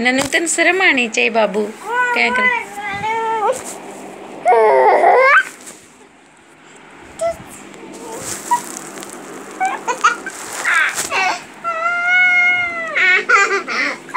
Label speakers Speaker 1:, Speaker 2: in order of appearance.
Speaker 1: नन्हू तन शर्म आनी चाहिए बाबू क्या करे Ha